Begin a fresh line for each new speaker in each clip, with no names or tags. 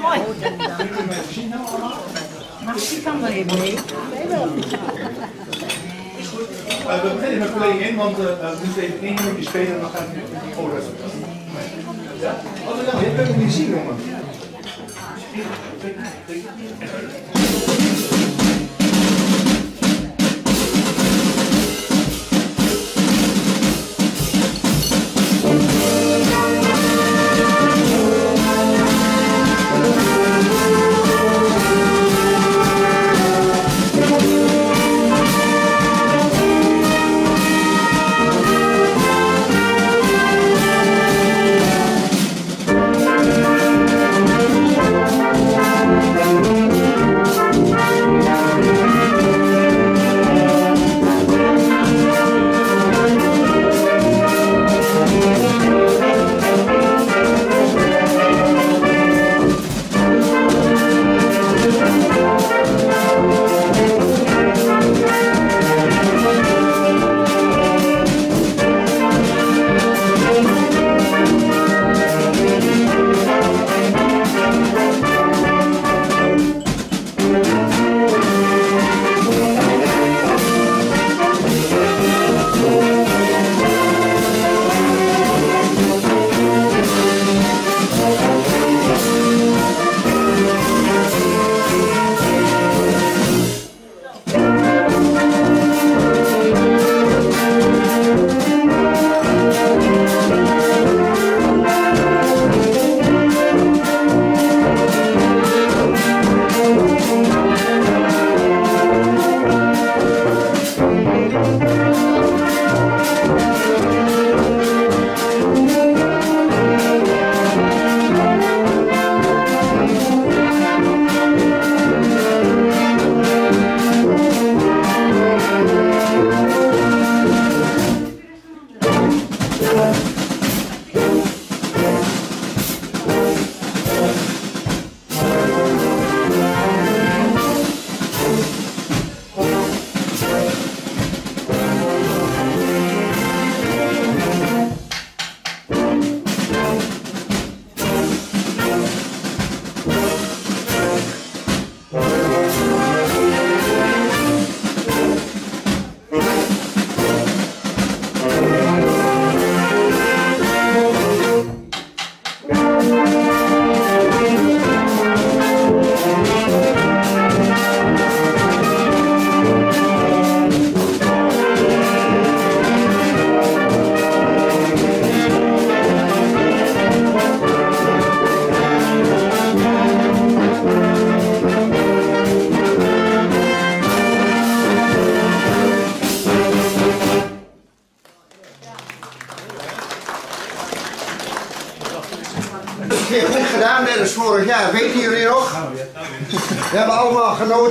Mooi. Kan er even mee?
Eh, we beginnen met playing in, want we moeten even één minuutje spelen en dan oh, gaan we met die cola. Ja? Wat is dat? Je kunt het niet zien, jongen.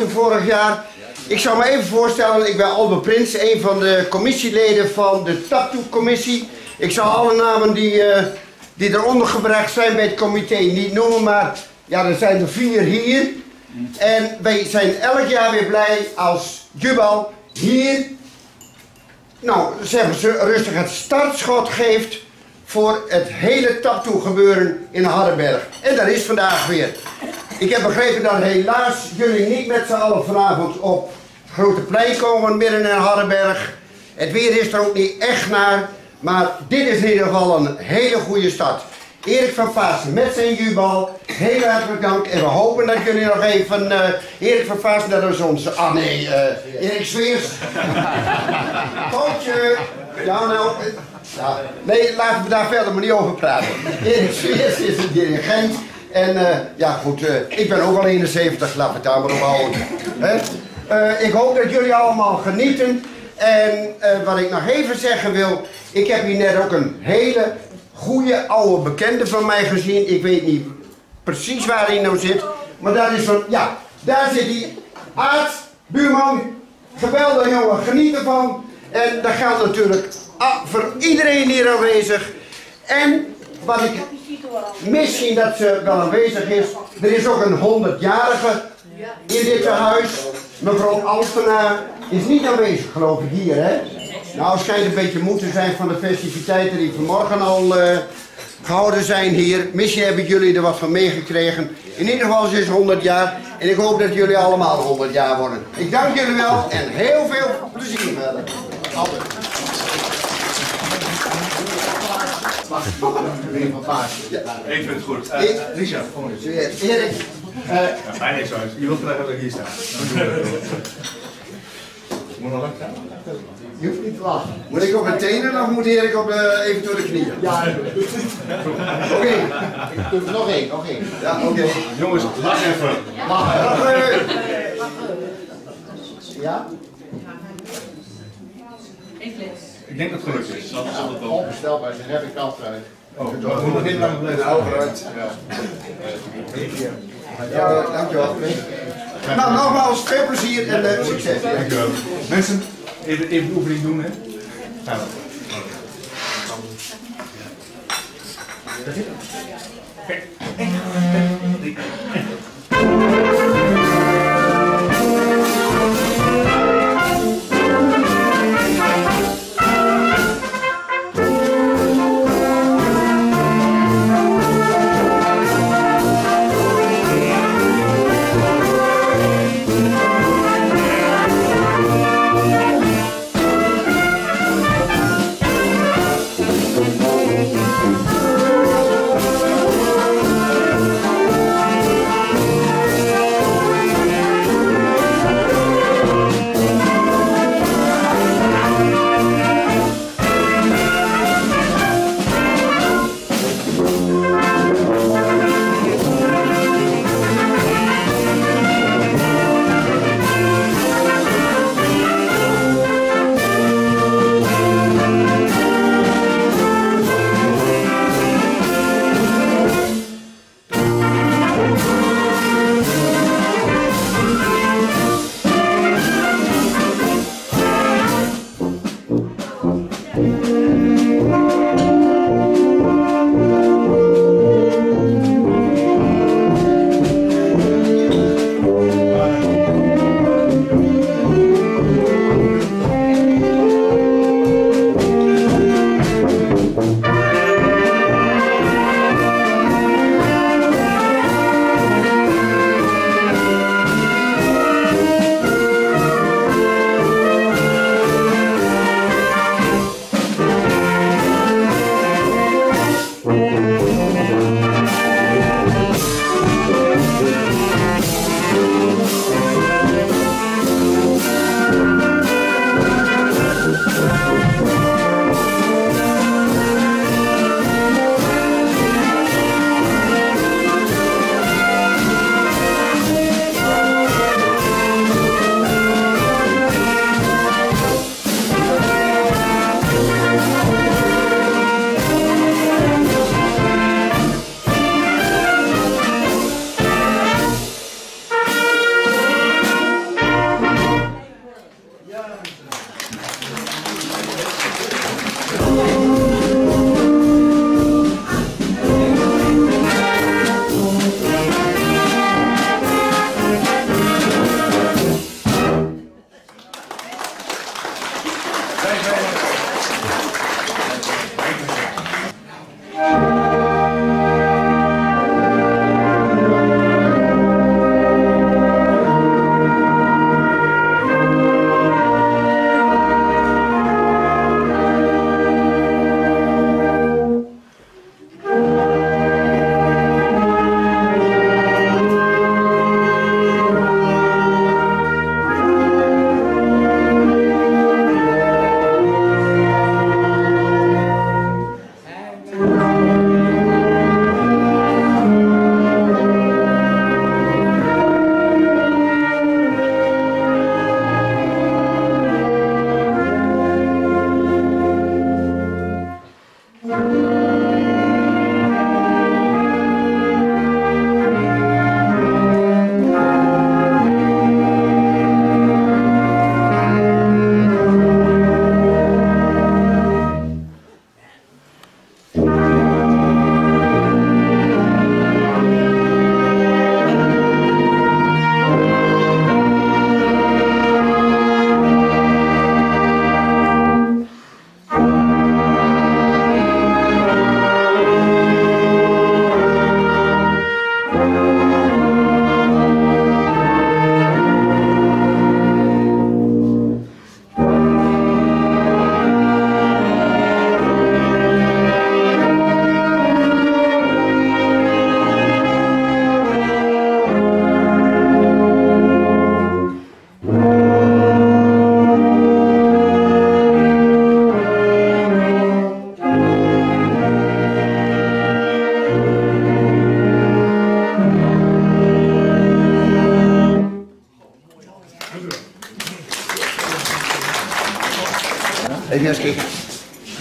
Vorig jaar. Ik zal me even voorstellen, ik ben Albert Prins, een van de commissieleden van de Tattoo-commissie. Ik zal alle namen die, uh, die eronder gebracht zijn bij het comité niet noemen, maar ja, er zijn er vier hier. En wij zijn elk jaar weer blij als Jubal hier, nou zeggen ze rustig, het startschot geeft voor het hele tattoo gebeuren in Hardenberg. En dat is vandaag weer. Ik heb begrepen dat helaas jullie niet met z'n allen vanavond op het Grote Plein komen midden in Hardenberg. Het weer is er ook niet echt naar, maar dit is in ieder geval een hele goede stad. Erik van Vaassen met zijn jubal, heel hartelijk dank en we hopen dat jullie nog even, uh, Erik van Vaassen, dat is onze, ah nee, uh, Erik Zweers. Kootje, ja nou, ja, nee laten we daar verder maar niet over praten. Erik Zweers is de dirigent. En uh, ja goed, uh, ik ben ook al 71, laat het daar maar op houden. Uh, ik hoop dat jullie allemaal genieten. En wat ik nog even zeggen wil, ik heb hier net ook een hele goede oude bekende van mij gezien. Ik weet niet precies waar hij nou zit. Maar dat is van, ja, daar zit hij. Aard, buurman, geweldig jongen, geniet ervan. En dat geldt natuurlijk ah, voor iedereen hier aanwezig. En wat ik misschien dat ze wel aanwezig is. Er is ook een 100-jarige in dit huis. Mevrouw Alstenaar is niet aanwezig geloof ik hier hè. Nou, het schijnt een beetje moe te zijn van de festiviteiten die vanmorgen al uh, gehouden zijn hier. Misschien hebben jullie er wat van meegekregen. In ieder geval is het 100 jaar en ik hoop dat jullie allemaal 100 jaar worden. Ik dank jullie wel en heel veel plezier. Altijd.
Meneer Van Paas. Ik vind het goed. Uh,
Ik-
Richard, kom eens.
Erik,
Ja, mij niks uit. Je wilt graag dat ik hier sta. Moet nog lang staan?
je hoeft niet te lachen. Moet ik op mijn tenen of moet Erik op, eh, even door de knieën?
Ja,
Oké.
nog één, nog één.
Ja, oké.
Jongens, lach even.
Dag, eh,
Ja?
Ik denk dat het gelukt is.
Onvoorstelbaar, ze heb ik altijd.
Oh, maar we moeten heel lang blijven.
Ja, dankjewel. Nou, nogmaals, veel plezier en eh, succes.
Dankjewel. Mensen, even, even de oefening doen, hè? Gaan we. Kijk,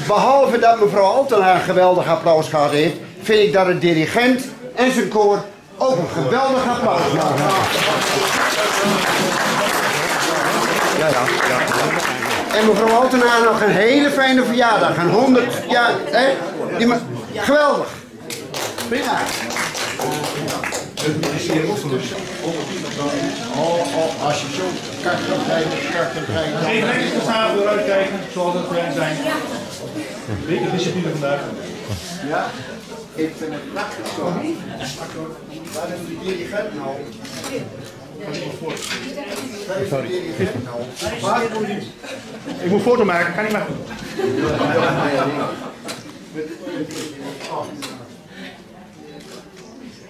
Behalve dat mevrouw Altena een geweldig applaus gehad heeft, vind ik dat de dirigent en zijn koor ook een geweldig applaus mogen Ja, ja, ja. En mevrouw Altena nog een hele fijne verjaardag. Een 100 jaar, hè? Die geweldig. Prima.
Oh, oh, als je zo kart kan rijden, kart kan.
Even netjes de tafel eruit kijken, zoals het gewend zijn. Discipline vandaag.
Ja, ik vind het prachtig zo. Waar is de dirigent nou? Waar?
Ik moet foto maken, kan niet maken.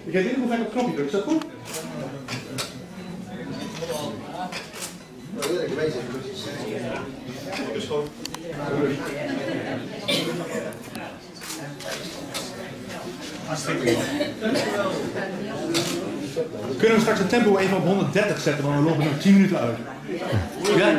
Ik niet hoe ik op het knopje is dat goed? Kunnen we straks het tempo even op 130 zetten, want we lopen nog 10 minuten uit. Ja?